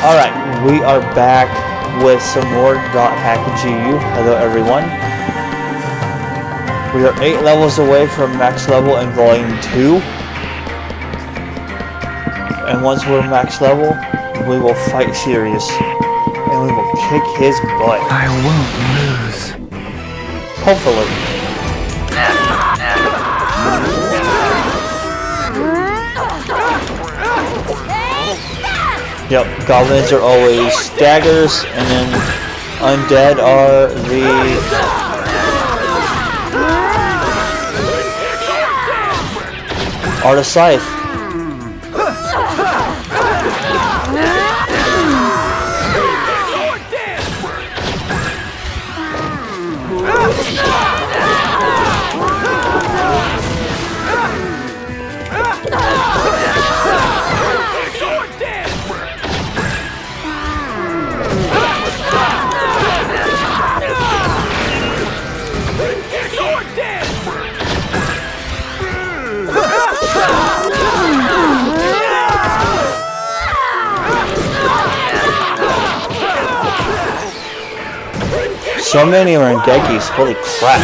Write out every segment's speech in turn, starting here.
Alright, we are back with some more Dot Hack GU. Hello everyone. We are 8 levels away from max level in Volume 2. And once we're max level, we will fight Sirius. And we will kick his butt. I won't lose. Hopefully. Yep, goblins are always daggers, and then undead are the... Are the scythe. So many are in Geggies, holy crap.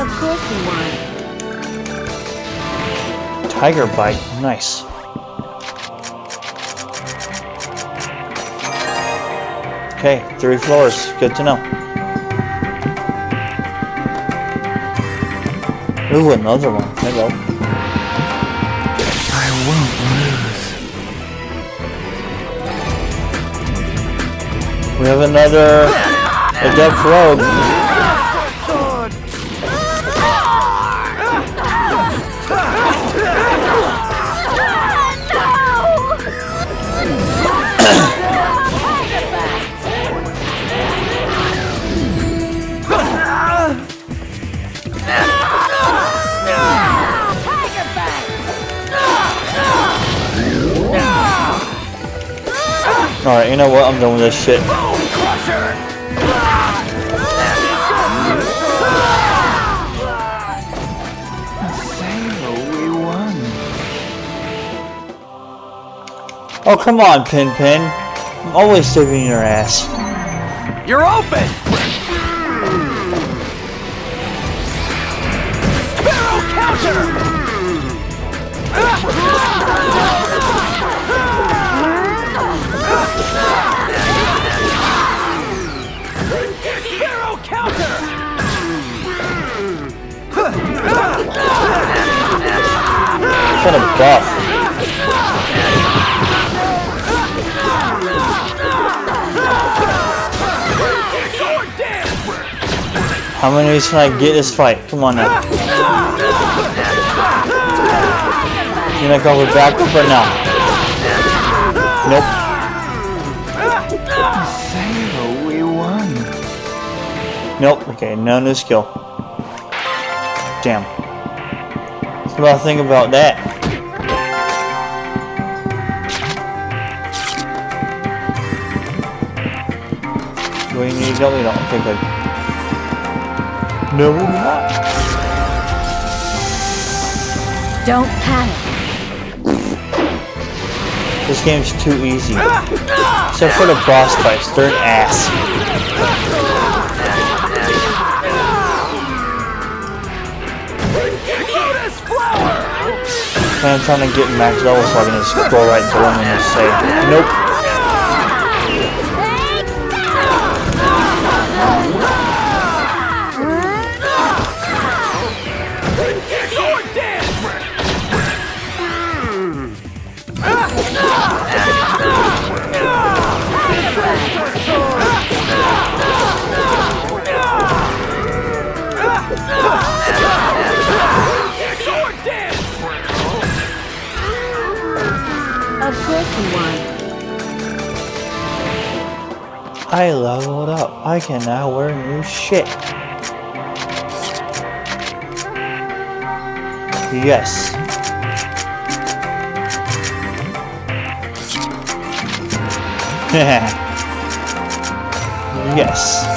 Of course you. Tiger bite, nice. Okay, three floors, good to know. Ooh, another one, hello. We have another adept rogue. Alright, you know what? I'm done with this shit. Oh, come on, Pin Pin. I'm always saving your ass. You're open! How many can I get this fight? Come on now. You gonna go with backup or no? Nope. Sailor, we won. Nope. Okay, no new skill. Damn. What do I think about that? Do we need help? We don't. Okay, good. No, we're not. Don't panic. This game's too easy. Except for the boss fights, they're an ass. And I'm trying to get max level so I can just go right through them and just say, nope. I leveled up. I can now wear new shit. Yes. yes.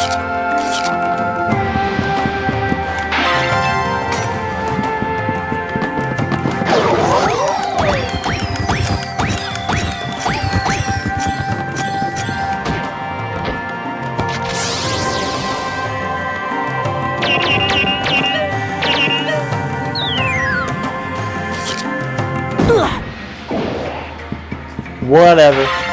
Whatever.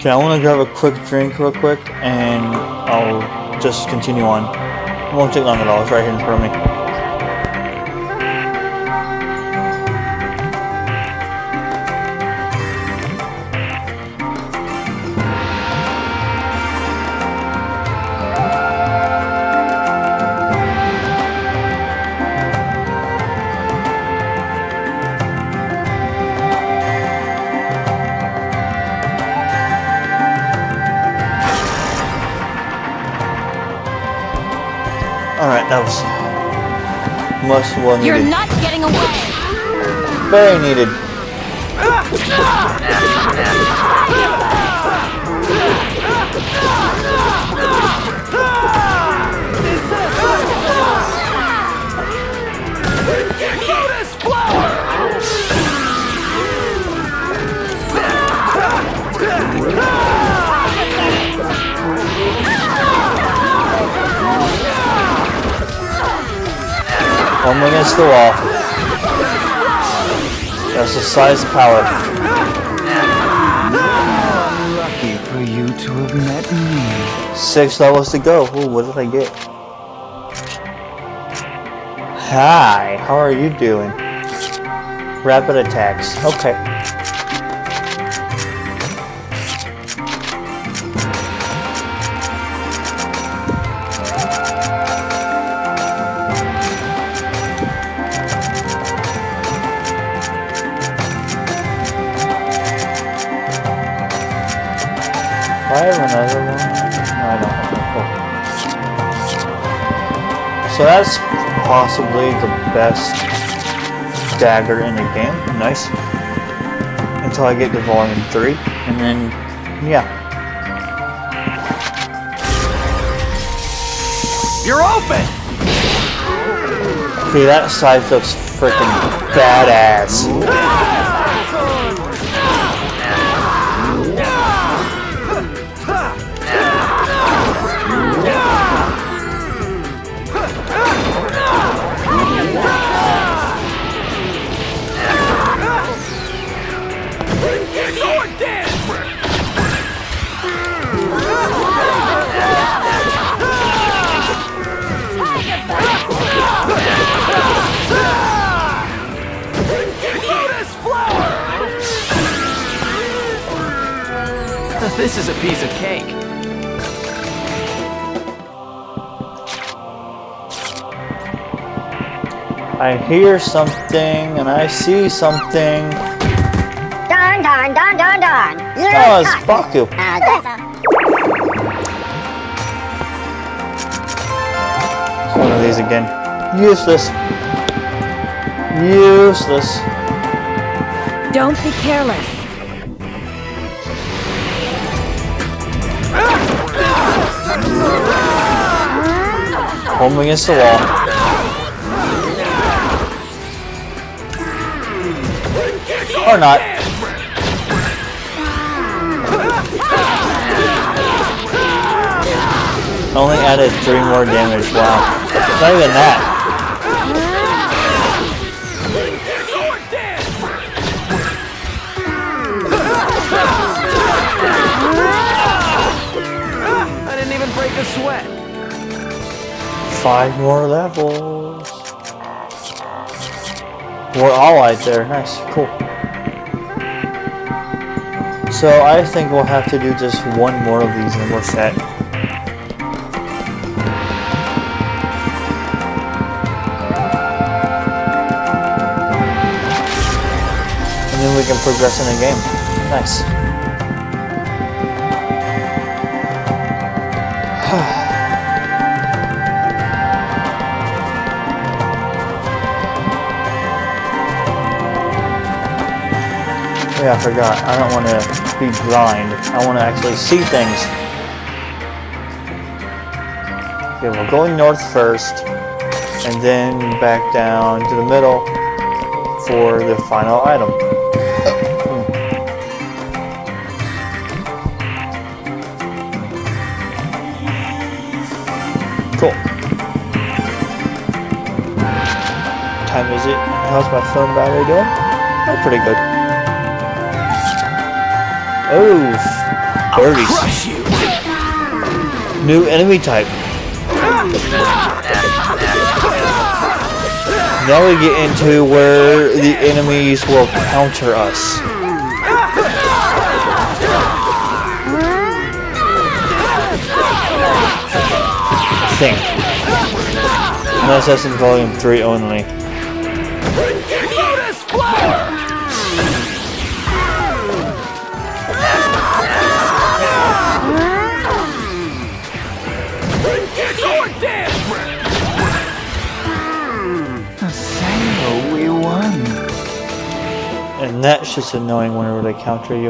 Okay, I want to grab a quick drink real quick, and I'll just continue on. It won't take long at all, it's right here in front of me. Much well You're not getting away. Very needed. Ah! One against the wall. That's the size power. Lucky for you to have met me. Six levels to go. Ooh, what did I get? Hi, how are you doing? Rapid attacks. Okay. That's possibly the best dagger in the game. Nice. Until I get to volume 3. And then, yeah. You're open! Okay, that side looks freaking badass. This is a piece of cake. I hear something and I see something. Darn, darn, darn, darn, darn. You're Oh, it's. Baku. Uh, that's a- It's one of these again. Useless. Useless. Don't be careless. Home against the wall. Or not. Only added three more damage. Wow. Not even that. Five more levels. We're all right there. Nice. Cool. So I think we'll have to do just one more of these and we're set. And then we can progress in the game. Nice. Yeah, I forgot. I don't want to be blind. I want to actually see things. Okay, we're going north first, and then back down to the middle for the final item. Hmm. Cool. What Time is it? How's my phone battery doing? Oh, pretty good. Oh, birdies. Crush you! New enemy type. Now we get into where the enemies will counter us. Think. Unless that's in volume 3 only. And that's just annoying whenever they counter you.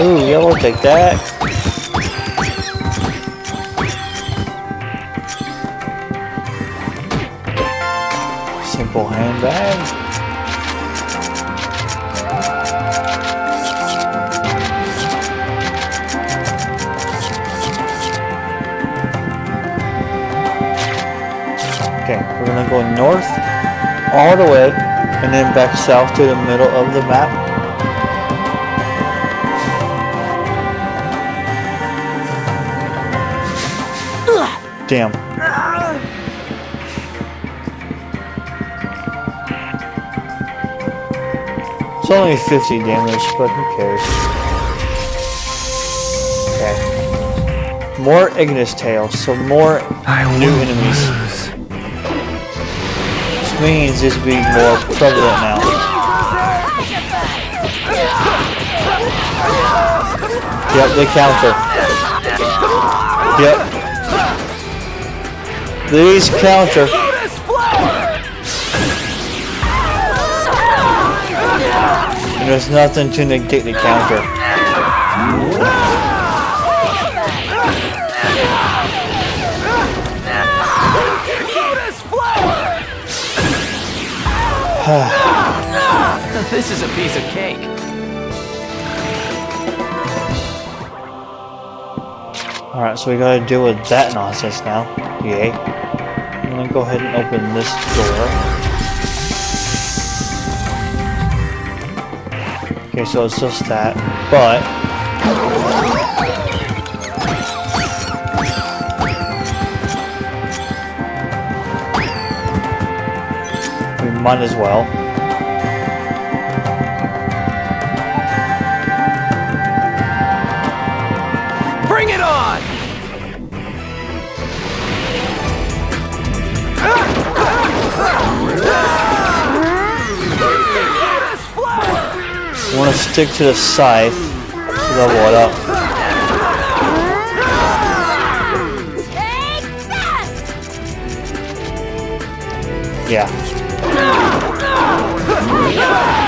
Ooh, yeah, we'll take that. Simple handbag. Okay, we're gonna go north all the way and then back south to the middle of the map. Damn. It's only 50 damage, but who cares? Okay. More Ignis Tails, so more I new enemies. Means this will be more prevalent now. Yep, they counter. Yep. These counter. And there's nothing to negate the counter. this is a piece of cake. Alright, so we gotta deal with that nonsense now. Yay. I'm gonna go ahead and open this door. Okay, so it's just that, but... might as well. Bring it on! I want to stick to the scythe to level it up. Yeah. Lotus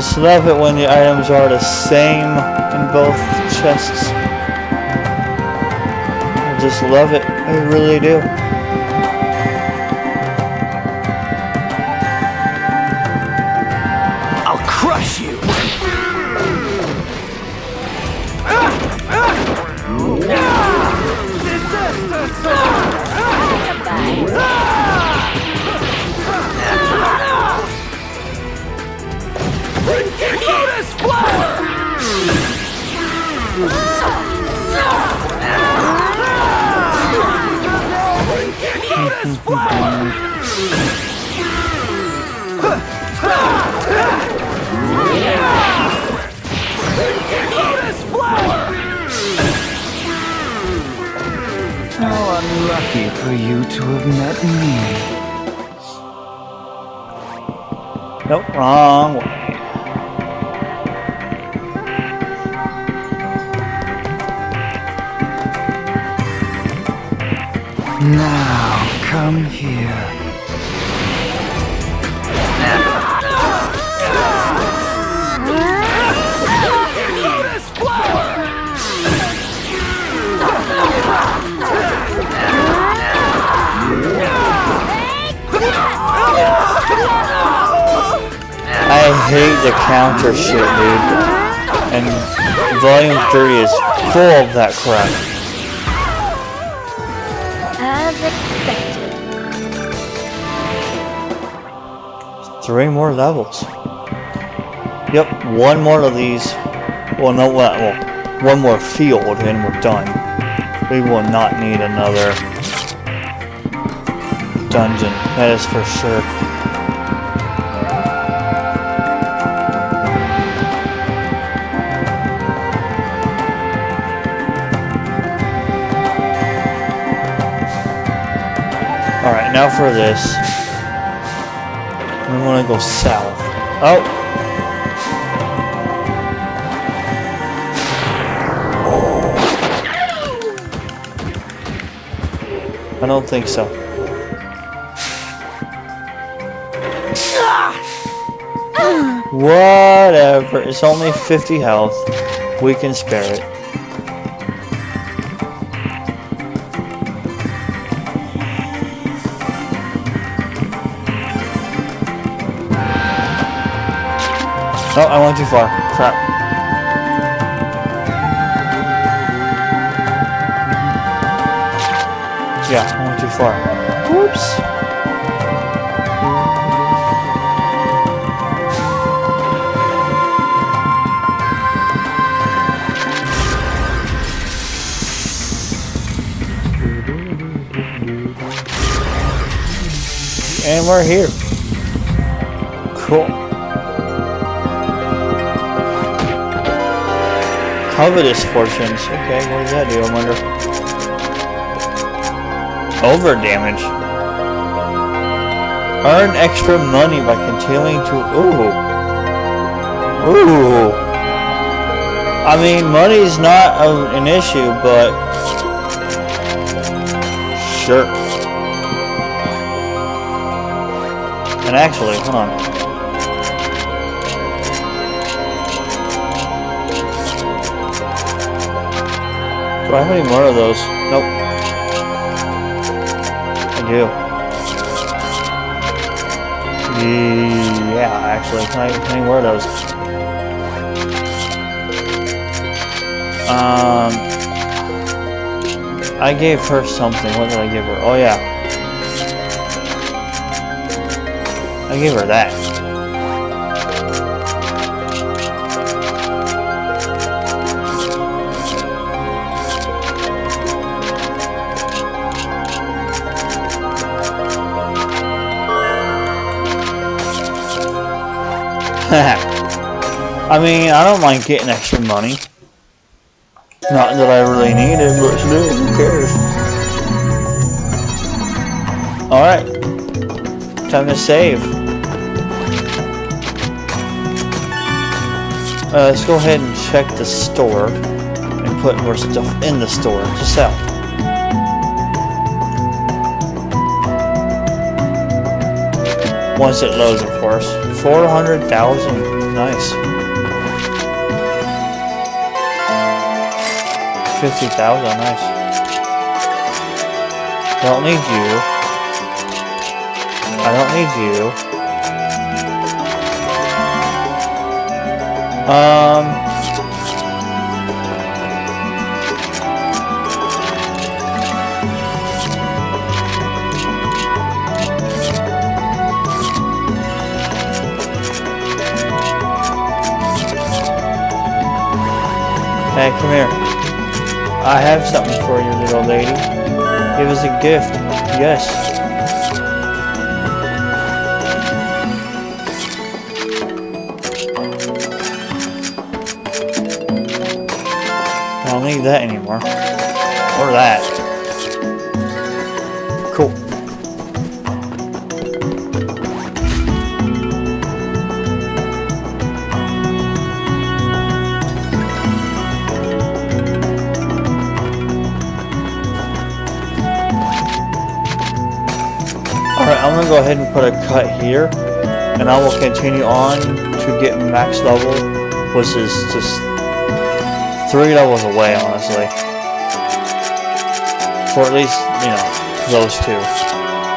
just love it when the items are the same in both chests. I just love it. I really do. For you to have met me. Nope, wrong way. Now, come here. Lotus! I hate the counter shit, dude. And Volume 3 is full of that crap. As expected. Three more levels. Yep, one more of these. Well, no, well, well, one more field and we're done. We will not need another dungeon. That is for sure. Now for this. We want to go south. Oh! I don't think so. Whatever. It's only 50 health. We can spare it. Oh, I went too far. Crap. Yeah, I went too far. Whoops. And we're here. Cool. Covetous fortunes. Okay, what does that do? I wonder. Over damage. Earn extra money by continuing to. Ooh. Ooh. I mean, money's not a, an issue, but. Sure. And actually, hold on. Do I have any more of those? Nope. I do. Yeah, actually, I, can I wear those? Um, I gave her something. What did I give her? Oh yeah, I gave her that. I mean, I don't mind getting extra money. Not that I really need it, but still, who cares? Alright. Time to save. Uh, let's go ahead and check the store and put more stuff in the store to sell. Once it loads, of course. 400,000. Nice. 50,000, nice. Don't need you. I don't need you. Um... Hey, come here. I have something for you, little lady. It was a gift. Yes. I don't need that anymore. Or that. I'm gonna go ahead and put a cut here, and I will continue on to get max level, which is just three levels away, honestly. For at least, you know, those two,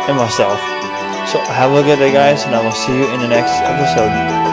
and myself. So have a good day, guys, and I will see you in the next episode.